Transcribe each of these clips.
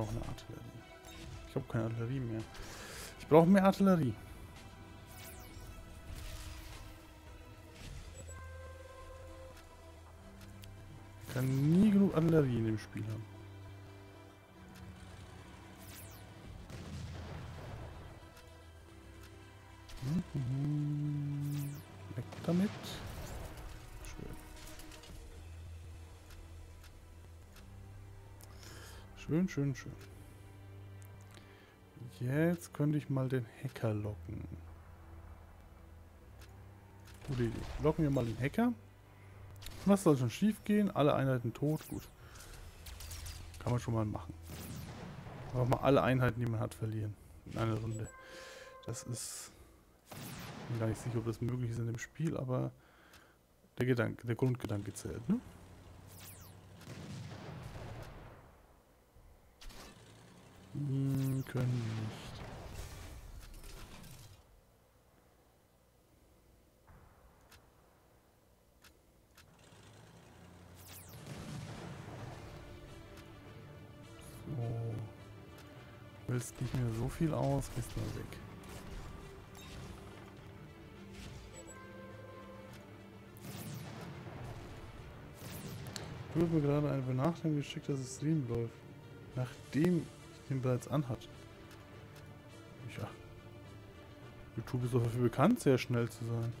noch eine Artillerie. Ich habe keine Artillerie mehr. Ich brauche mehr Artillerie. Ich kann nie genug Artillerie in dem Spiel haben. Mhm. Weg damit. Schön. Schön, schön. Jetzt könnte ich mal den Hacker locken. Gute Idee. Locken wir mal den Hacker. Was soll schon schief gehen? Alle Einheiten tot. Gut. Kann man schon mal machen. Aber mal alle Einheiten, die man hat, verlieren. In einer Runde. Das ist... Ich bin gar nicht sicher, ob das möglich ist in dem Spiel, aber der Gedanke, der Grundgedanke zählt, ne? Hm, können nicht. willst nicht mehr so viel aus, bist mal weg. Du hast mir gerade eine Benachrichtigung geschickt, dass es Stream läuft. Nachdem den bereits anhat. Ja. YouTube ist doch dafür bekannt, sehr schnell zu sein.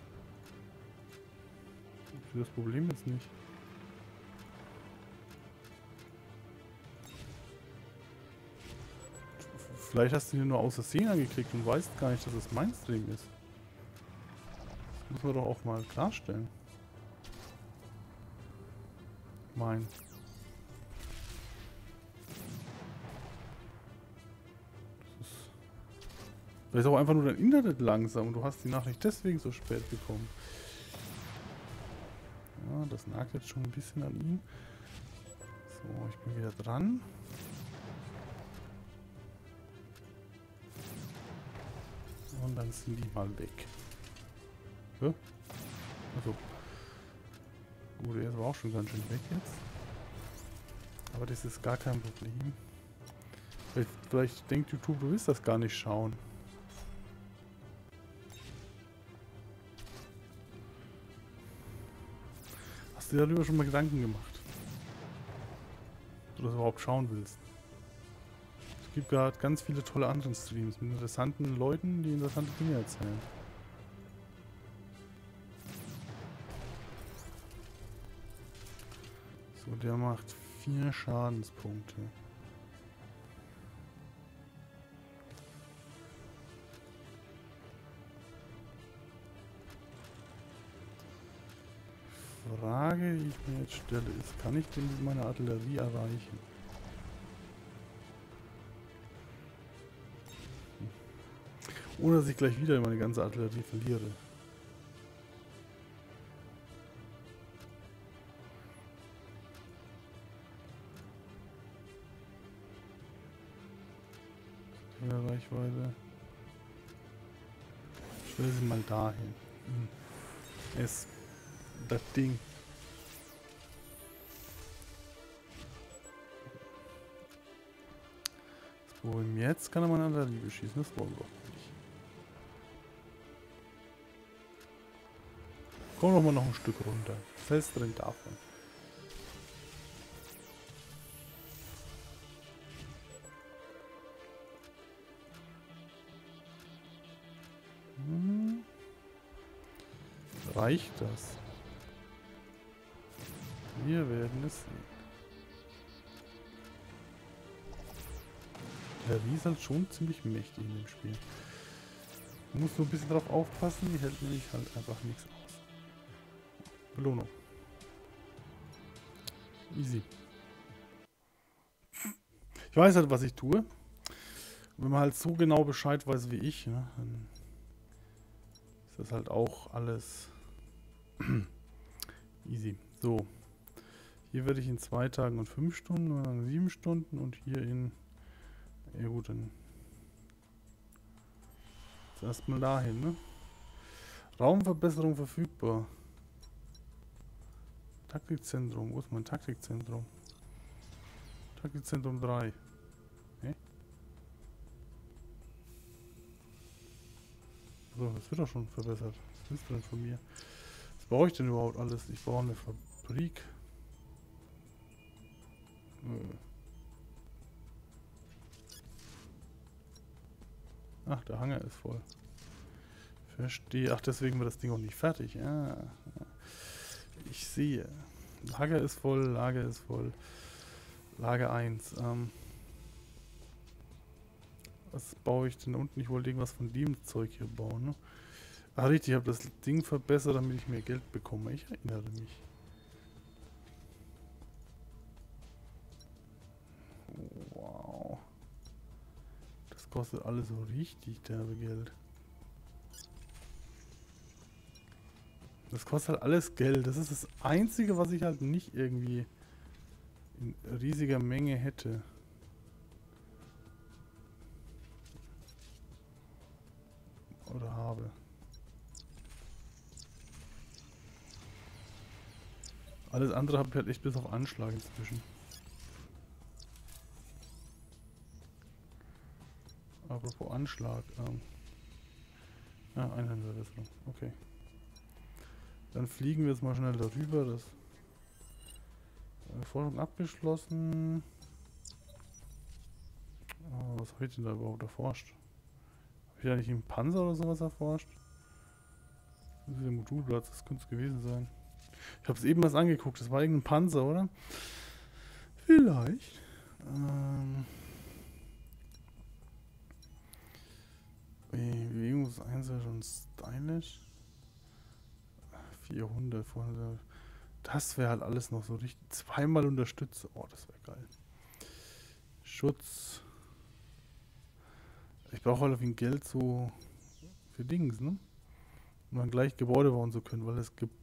Ich das Problem jetzt nicht. Vielleicht hast du ihn nur aus der Szene angeklickt und weißt gar nicht, dass es mein Stream ist. Das muss man doch auch mal klarstellen. Mein. Vielleicht ist auch einfach nur dein Internet langsam und du hast die Nachricht deswegen so spät bekommen. Ja, das nagt jetzt schon ein bisschen an ihm. So, ich bin wieder dran. Und dann sind die mal weg. Ja? Also. Gut, er ist aber auch schon ganz schön weg jetzt. Aber das ist gar kein Problem. Vielleicht, vielleicht denkt YouTube, du willst das gar nicht schauen. Du dir darüber schon mal Gedanken gemacht? Ob du das überhaupt schauen willst? Es gibt gerade ganz viele tolle andere Streams mit interessanten Leuten, die interessante Dinge erzählen. So, der macht vier Schadenspunkte. Frage, die ich mir jetzt stelle, ist, kann ich den mit meiner Artillerie erreichen? Ohne dass ich gleich wieder meine ganze Artillerie verliere. Ja, Reichweite. Ich stelle sie mal dahin. Hm. Es. Das Ding. Jetzt kann er meine Artillerie beschießen, das wollen wir. Komm doch mal noch ein Stück runter. Du denn davon? Hm. Reicht das? Wir werden es sehen. Rie ist halt schon ziemlich mächtig in dem Spiel. Muss nur ein bisschen darauf aufpassen, die hält nämlich halt einfach nichts aus. Belohnung. Easy. Ich weiß halt, was ich tue. Wenn man halt so genau Bescheid weiß wie ich, ne, dann ist das halt auch alles easy. So. Hier werde ich in zwei Tagen und fünf Stunden, dann sieben Stunden und hier in. Ja gut, dann. Jetzt erstmal dahin, ne? Raumverbesserung verfügbar. Taktikzentrum. Wo ist mein Taktikzentrum? Taktikzentrum 3. Hä? So, das wird doch schon verbessert. Was willst du denn von mir? Was brauche ich denn überhaupt alles? Ich brauche eine Fabrik. Nö. Ach, der Hanger ist voll. Verstehe. Ach, deswegen war das Ding auch nicht fertig. Ja. Ich sehe. Lager ist voll, Lager ist voll. Lager 1. Ähm, was baue ich denn unten? Ich wollte irgendwas von dem Zeug hier bauen. Ne? Ah, richtig, ich habe das Ding verbessert, damit ich mehr Geld bekomme. Ich erinnere mich. Kostet alles so richtig derbe Geld. Das kostet halt alles Geld. Das ist das Einzige, was ich halt nicht irgendwie in riesiger Menge hätte. Oder habe. Alles andere habe ich halt echt bis auf Anschlag inzwischen. Apropos Anschlag. Ähm. Ja, Einhandelsverbesserung. Okay. Dann fliegen wir jetzt mal schnell darüber. Das Forschung abgeschlossen. Oh, was habe ich denn da überhaupt erforscht? Habe ich da nicht einen Panzer oder sowas erforscht? Das ist der Modulplatz, das könnte es gewesen sein. Ich habe es eben was angeguckt, das war irgendein Panzer, oder? Vielleicht. Ähm Bewegungseinsatz schon stylisch. 400 vorne. Das wäre halt alles noch so richtig. Zweimal unterstütze. Oh, das wäre geil. Schutz. Ich brauche halt auf ihn Geld so für Dings, ne? Um dann gleich Gebäude bauen zu können, weil es gibt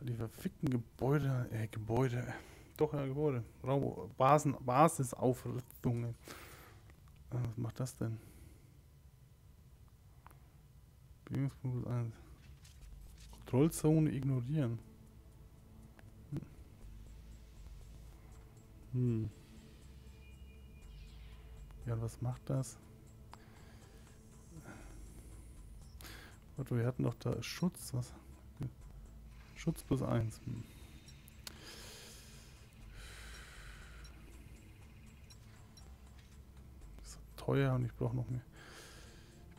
die verfickten Gebäude, äh, Gebäude, doch ja, Gebäude, Raum, Basen, Basisaufrüstungen. Äh, was macht das denn? Bewegungspunkt 1. Kontrollzone ignorieren. Hm. Ja, was macht das? Warte, wir hatten doch da Schutz. Was? Schutz plus 1. Hm. teuer und ich brauche noch mehr.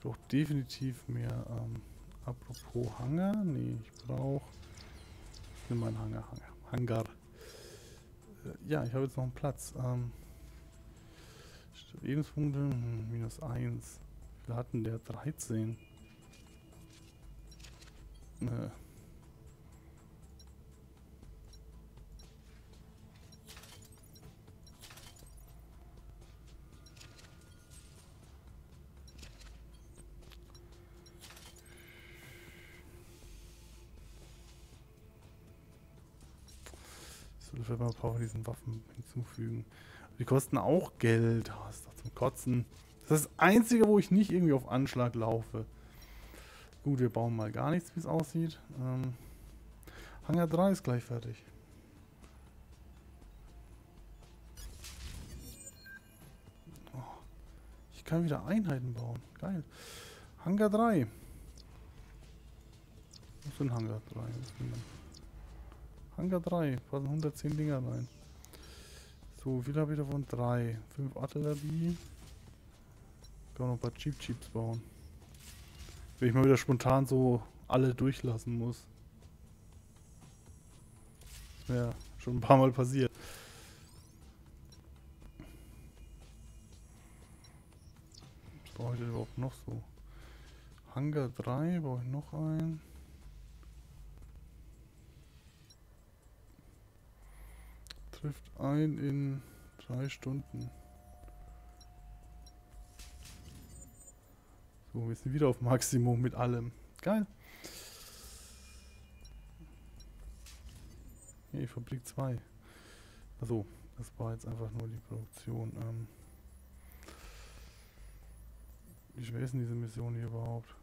Brauche definitiv mehr. Ähm, apropos Hangar. Nee, ich brauche. Ich nehme meinen Hangar. Hangar. Hangar. Äh, ja, ich habe jetzt noch einen Platz. Ähm, Lebenspunkte, hm, minus 1. Wir hatten der 13. Äh. So, wenn man braucht diesen Waffen hinzufügen. Die kosten auch Geld. Oh, ist doch zum Kotzen. Das ist das Einzige, wo ich nicht irgendwie auf Anschlag laufe. Gut, wir bauen mal gar nichts, wie es aussieht. Ähm, Hangar 3 ist gleich fertig. Oh, ich kann wieder Einheiten bauen. Geil. Hangar 3. Was ist denn Hangar 3? Hangar 3. Passen 110 Dinger rein. So, viel habe ich davon? Drei. Fünf Artillerie. Kann noch ein paar Cheap Cheeps bauen. Wenn ich mal wieder spontan so alle durchlassen muss. Ist mir ja schon ein paar Mal passiert. Was brauche ich denn überhaupt noch so? Hangar 3 brauche ich noch einen. Trifft ein in drei Stunden. So, wir sind wieder auf Maximum mit allem. Geil. Hey, Fabrik 2. Also, das war jetzt einfach nur die Produktion. Ähm wie schwer ist denn diese Mission hier überhaupt?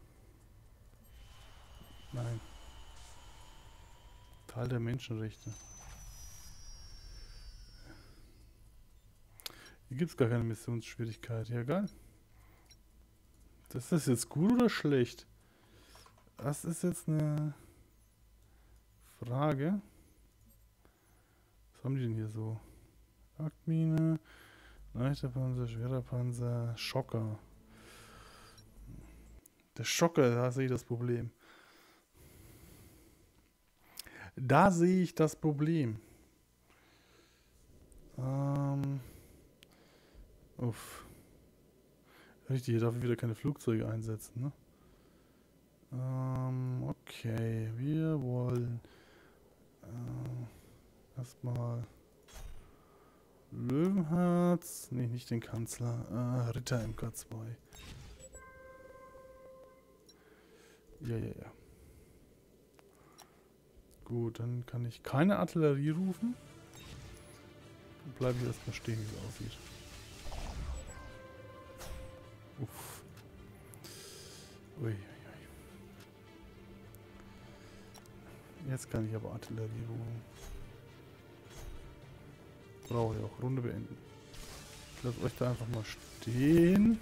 Nein. Teil der Menschenrechte. Hier gibt es gar keine Missionsschwierigkeit. Ja, geil. Das ist jetzt gut oder schlecht? Das ist jetzt eine Frage. Was haben die denn hier so? Jagdmine, leichter Panzer, schwerer Panzer, Schocker. Der Schocker, da sehe ich das Problem. Da sehe ich das Problem. Ähm. Uff. Richtig, hier darf ich wieder keine Flugzeuge einsetzen, ne? Ähm, okay, wir wollen äh, erstmal Löwenherz, nee, nicht den Kanzler, äh, Ritter MK2. Ja, ja, ja. Gut, dann kann ich keine Artillerie rufen. Dann bleibe ich erstmal stehen, wie es aussieht. Uff. Ui, ui, ui. Jetzt kann ich aber Artillerie rufen. Brauche ich auch. Runde beenden. Ich lasse euch da einfach mal stehen.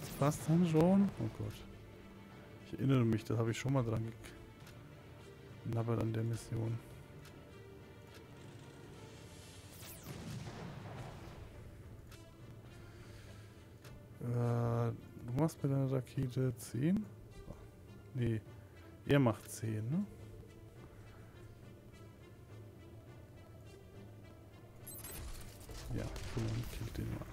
Das passt dann schon. Oh Gott. Ich erinnere mich, da habe ich schon mal dran geknabbert an der Mission. Du machst mit deiner Rakete 10? Nee, er macht 10, ne? Ja, so, dann kill den mal.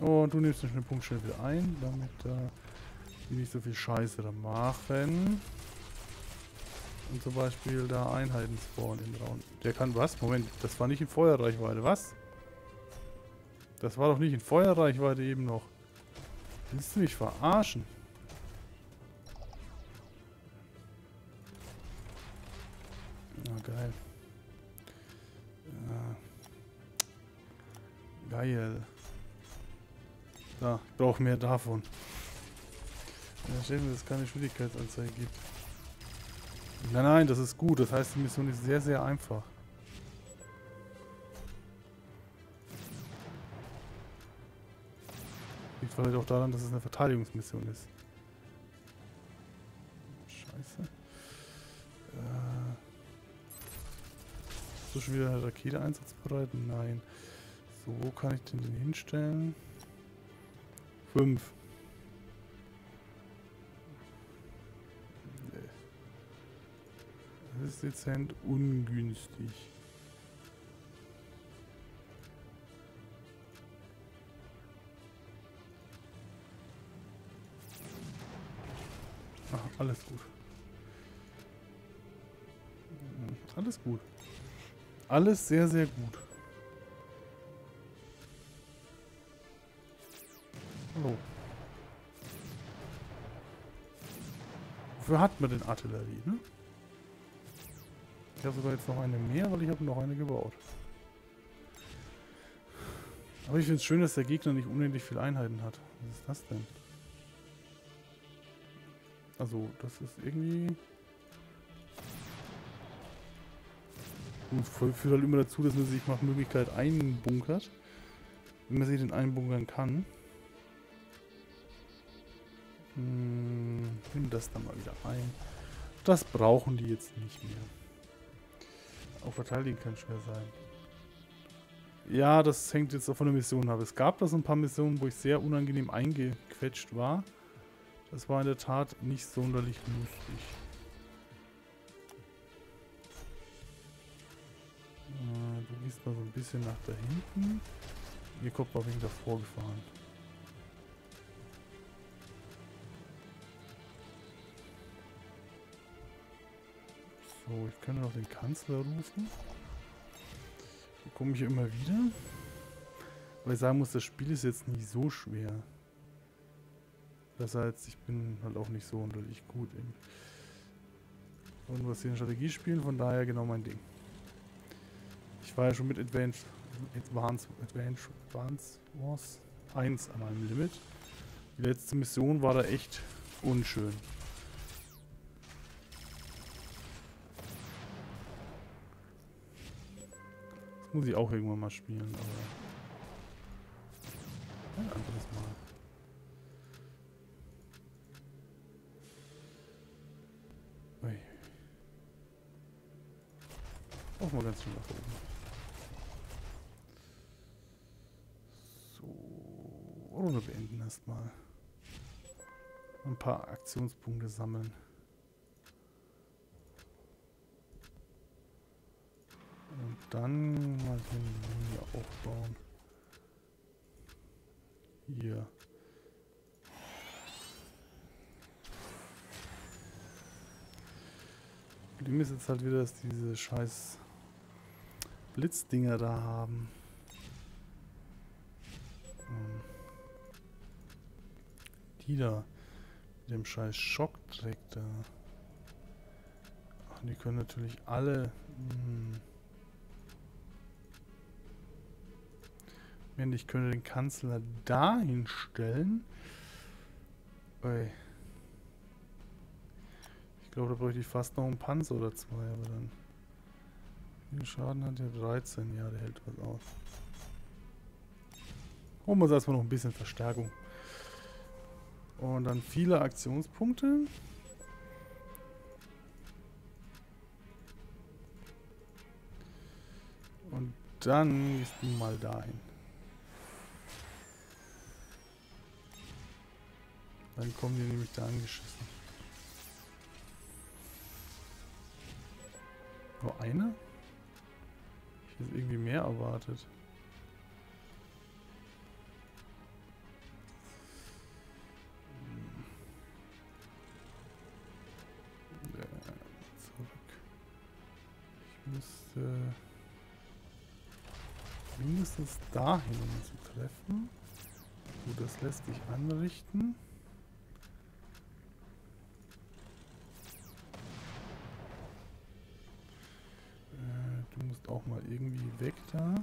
Und du nimmst den Punkt schnell wieder ein, damit äh, die nicht so viel Scheiße da machen. Und zum Beispiel da Einheiten spawnen im Raum. Der kann was? Moment, das war nicht in Feuerreichweite, was? Das war doch nicht in Feuerreichweite eben noch. Willst du mich verarschen? Ah, geil. Ja. Geil. Da, ich brauche mehr davon. Ja, mir, dass es keine Schwierigkeitsanzeige gibt. Nein, nein, das ist gut. Das heißt, die Mission ist sehr, sehr einfach. Vielleicht auch daran, dass es eine Verteidigungsmission ist. Scheiße. Äh, ist so schon wieder eine Rakete einsatzbereit? Nein. So, wo kann ich den hinstellen? Fünf. Das ist dezent ungünstig. Alles gut. Alles gut. Alles sehr, sehr gut. Hallo. Wofür hat man denn Artillerie, ne? Ich habe sogar jetzt noch eine mehr, weil ich habe noch eine gebaut. Aber ich finde es schön, dass der Gegner nicht unendlich viele Einheiten hat. Was ist das denn? Also, das ist irgendwie... Und führt halt immer dazu, dass man sich nach Möglichkeit einbunkert. Wenn man sich den einbunkern kann. Hm, nimm das dann mal wieder ein. Das brauchen die jetzt nicht mehr. Auch verteidigen kann schwer sein. Ja, das hängt jetzt auch von der Mission ab. Es gab da so ein paar Missionen, wo ich sehr unangenehm eingequetscht war. Das war in der Tat nicht sonderlich lustig. Äh, du gehst mal so ein bisschen nach da hinten. Hier kommt mal wegen davor gefahren. So, ich kann noch den Kanzler rufen. Da komme ich immer wieder. Weil ich sagen muss, das Spiel ist jetzt nicht so schwer. Andererseits, ich bin halt auch nicht so unterlich gut im Strategie spielen, von daher genau mein Ding. Ich war ja schon mit Advanced, Advanced, Advanced, Advanced Wars 1 an meinem Limit. Die letzte Mission war da echt unschön. Das muss ich auch irgendwann mal spielen, aber ein anderes Mal. Auch mal ganz schön nach oben. So, Runde beenden erstmal. Ein paar Aktionspunkte sammeln. Und dann mal den Linie aufbauen. Hier. Problem ist jetzt halt wieder, dass diese scheiß Blitzdinger da haben. Hm. Die da. Mit dem scheiß Schockdreck da. Ach, die können natürlich alle... Hm. Wenn ich könnte den Kanzler dahin stellen. Ui. Ich glaube, da bräuchte ich fast noch einen Panzer oder zwei, aber dann... Viel Schaden hat der? 13. Ja, der hält was aus. Holen wir uns erstmal noch ein bisschen Verstärkung. Und dann viele Aktionspunkte. Und dann gehst du mal dahin. Dann kommen die nämlich da angeschissen. Nur eine? Hätte irgendwie mehr erwartet. Hm. Zurück. Ich müsste mindestens dahin, um zu treffen. Gut, das lässt sich anrichten. auch mal irgendwie weg da.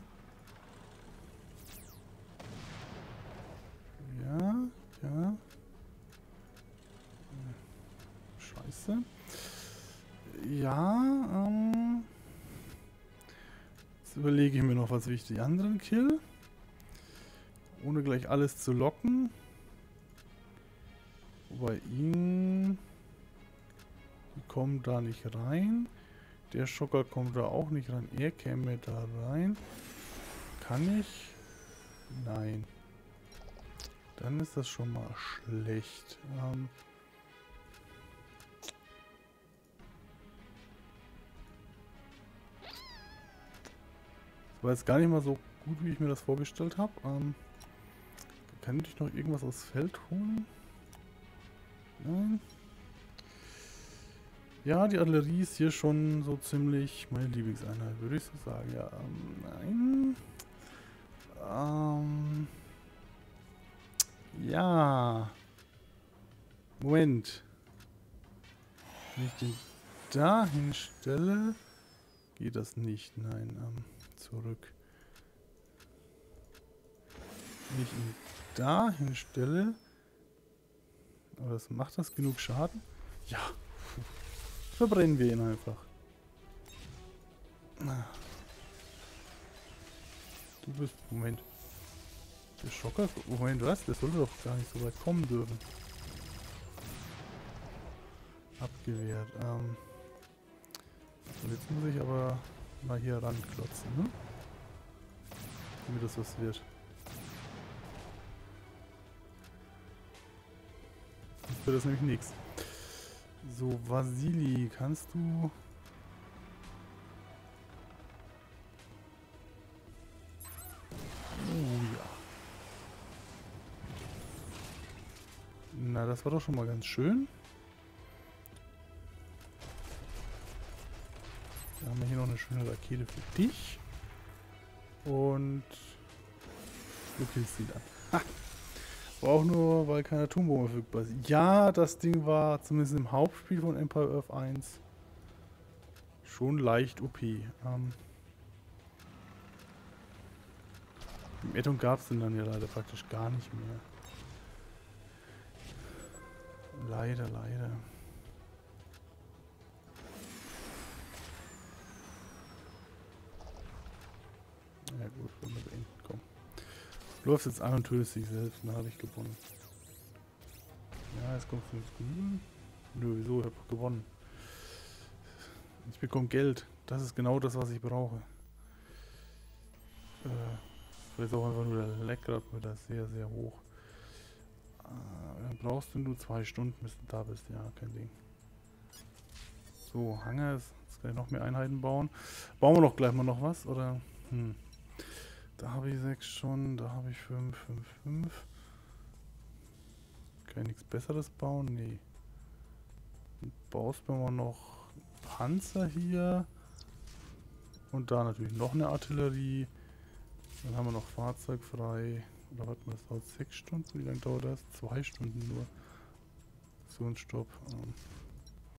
Ja, ja. Scheiße. Ja, ähm. Jetzt überlege ich mir noch, was ich die anderen kill. Ohne gleich alles zu locken. Wobei ihn... Die kommen da nicht rein. Der Schocker kommt da auch nicht rein. Er käme da rein. Kann ich? Nein. Dann ist das schon mal schlecht. Ähm das war jetzt gar nicht mal so gut, wie ich mir das vorgestellt habe. Ähm kann ich noch irgendwas aus Feld holen? Nein. Ja, die Artillerie ist hier schon so ziemlich meine Lieblingseinheit, würde ich so sagen. Ja, ähm, nein. Ähm, ja. Moment. Wenn ich den da hinstelle, geht das nicht. Nein, ähm, zurück. Wenn ich ihn da hinstelle, aber das macht das genug Schaden? Ja. Verbrennen wir ihn einfach. Du bist... Moment. Der Schocker... Moment, was? Der sollte doch gar nicht so weit kommen dürfen. Abgewehrt. Ähm. Und jetzt muss ich aber mal hier ranklotzen, ne? Damit das was wird. Sonst wird das nämlich nichts. So, Vasili, kannst du... Oh ja. Na, das war doch schon mal ganz schön. Dann haben wir hier noch eine schöne Rakete für dich. Und du killst sie dann. Ha! Aber auch nur, weil keine Atombombe verfügbar ist. Ja, das Ding war zumindest im Hauptspiel von Empire Earth 1 schon leicht OP. Ähm Im Addon gab es den dann ja leider praktisch gar nicht mehr. Leider, leider. Läufst jetzt an und tötest dich selbst, dann habe ich gewonnen. Ja, jetzt kommst du ins Grün. Nö, wieso? Ich habe gewonnen. Ich bekomme Geld. Das ist genau das, was ich brauche. Äh, vielleicht auch einfach nur der Leckrad wieder sehr, sehr hoch. Äh, dann brauchst du nur zwei Stunden, bis du da bist. Ja, kein Ding. So, Hanger ist. Jetzt kann ich noch mehr Einheiten bauen. Bauen wir doch gleich mal noch was, oder? Hm. Da habe ich sechs schon, da habe ich fünf, fünf, fünf. Kann ich nichts Besseres bauen? Nee. Dann baust du mal noch Panzer hier. Und da natürlich noch eine Artillerie. Dann haben wir noch Fahrzeug frei. Oder warten wir, das dauert sechs Stunden. Wie lange dauert das? Zwei Stunden nur. Aktionsstopp. Ähm.